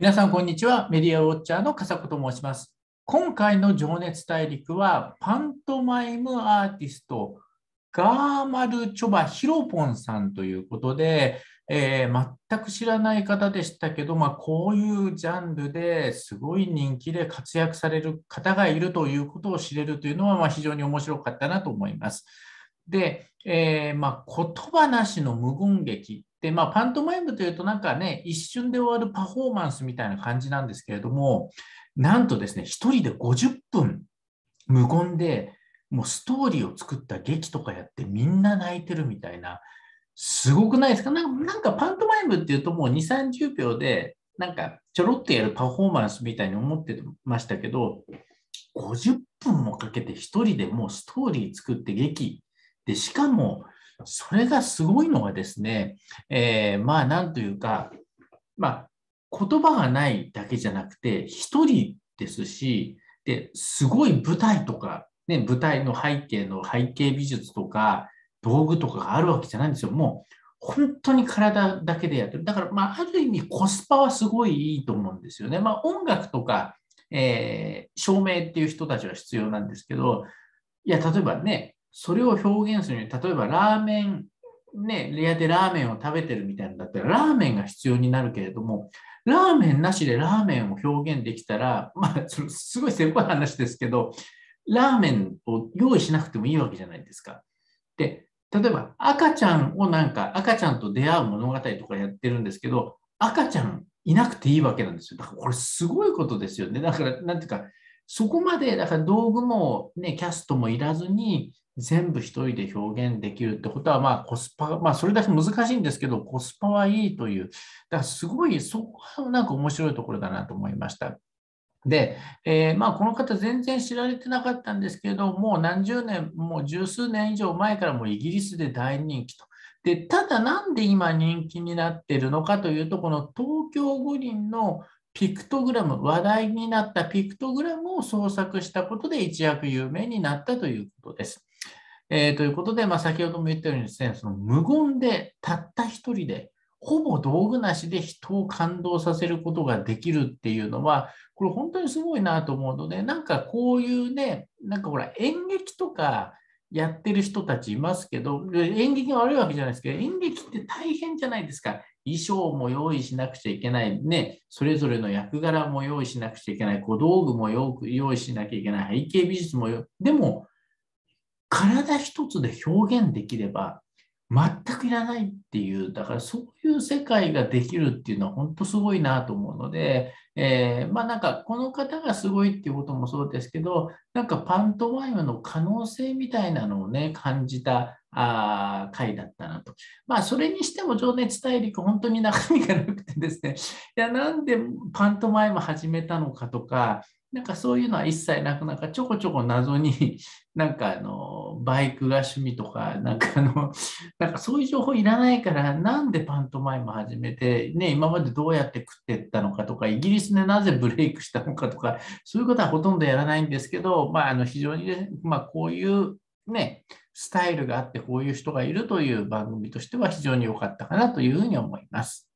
皆さん、こんにちは。メディアウォッチャーの笠子と申します。今回の情熱大陸は、パントマイムアーティスト、ガーマルチョバヒロポンさんということで、えー、全く知らない方でしたけど、まあ、こういうジャンルですごい人気で活躍される方がいるということを知れるというのは、まあ、非常に面白かったなと思います。で、えー、まあ、言葉なしの無言劇で、まあ、パントマイムというとなんかね、一瞬で終わるパフォーマンスみたいな感じなんですけれども、なんとですね、1人で50分無言で、もうストーリーを作った劇とかやってみんな泣いてるみたいな、すごくないですか？なんかパントマイムっていうともう2、30秒でなんかちょろっとやるパフォーマンスみたいに思ってましたけど、50分もかけて1人でもうストーリー作って劇で、しかもそれがすごいのがですね、えー、まあなんというか、まあ言葉がないだけじゃなくて、一人ですし、ですごい舞台とか、ね、舞台の背景の背景美術とか、道具とかがあるわけじゃないんですよ。もう本当に体だけでやってる。だから、まあ、ある意味コスパはすごいいいと思うんですよね。まあ、音楽とか、えー、照明っていう人たちは必要なんですけど、いや、例えばね、それを表現するに、例えばラーメン、ね、レアでラーメンを食べてるみたいなんだったら、ラーメンが必要になるけれども、ラーメンなしでラーメンを表現できたら、まあ、すごいせこい話ですけど、ラーメンを用意しなくてもいいわけじゃないですか。で、例えば赤ちゃんをなんか、赤ちゃんと出会う物語とかやってるんですけど、赤ちゃんいなくていいわけなんですよ。だからこれすごいことですよね。だから、なんていうか、そこまで、だから道具もね、キャストもいらずに、全部一人で表現できるってことは、まあコスパ、まあそれだけ難しいんですけど、コスパはいいという、だからすごい、そこはなんか面白いところだなと思いました。で、えー、まあこの方全然知られてなかったんですけどもう何十年、もう十数年以上前からもうイギリスで大人気と。で、ただなんで今人気になっているのかというと、この東京五輪のピクトグラム、話題になったピクトグラムを創作したことで一躍有名になったということです。えー、ということで、まあ、先ほども言ったようにですね、その無言でたった一人で、ほぼ道具なしで人を感動させることができるっていうのは、これ本当にすごいなと思うので、なんかこういうね、なんかほら演劇とかやってる人たちいますけど、演劇が悪いわけじゃないですけど、演劇って大変じゃないですか。衣装も用意しなくちゃいけない、ね、それぞれの役柄も用意しなくちゃいけない、小道具も用意しなきゃいけない、背景美術もでも、体一つで表現できれば全くいらないっていう、だからそういう世界ができるっていうのは本当すごいなと思うので、えー、まあなんかこの方がすごいっていうこともそうですけど、なんかパントマイムの可能性みたいなのをね、感じたあ回だったなと。まあそれにしても情熱大陸本当に中身がなくてですね、いやなんでパントマイム始めたのかとか、なんかそういうのは一切なく、なんかちょこちょこ謎に、なんかあの、バイクが趣味とか、なんかあの、なんかそういう情報いらないから、なんでパントマイム始めて、ね、今までどうやって食ってったのかとか、イギリスでなぜブレイクしたのかとか、そういうことはほとんどやらないんですけど、まあ、あの、非常に、ね、まあ、こういうね、スタイルがあって、こういう人がいるという番組としては非常に良かったかなというふうに思います。